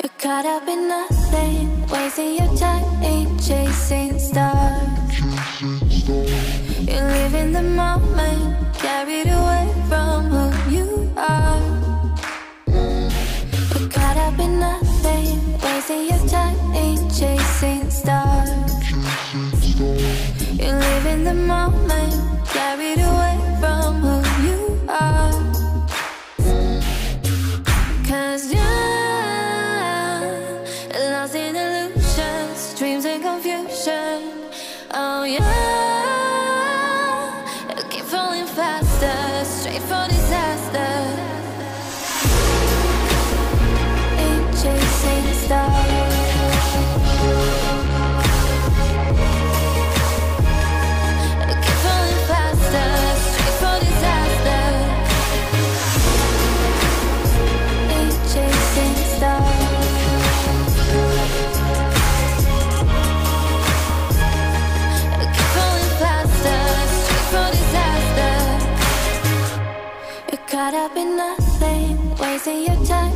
You're caught up in nothing, wasting your time ain't chasing stars. You live in the moment, carried away from who you are. You're caught up in nothing, wasting your time ain't chasing stars. You live in the moment, carried away for disaster. caught up in nothing Wasting your time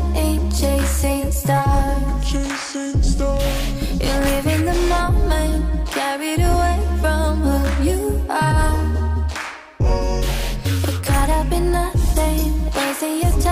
chasing stars. Chasing stars. You're living the moment Carried away from who you are. We're caught up in nothing Wasting your time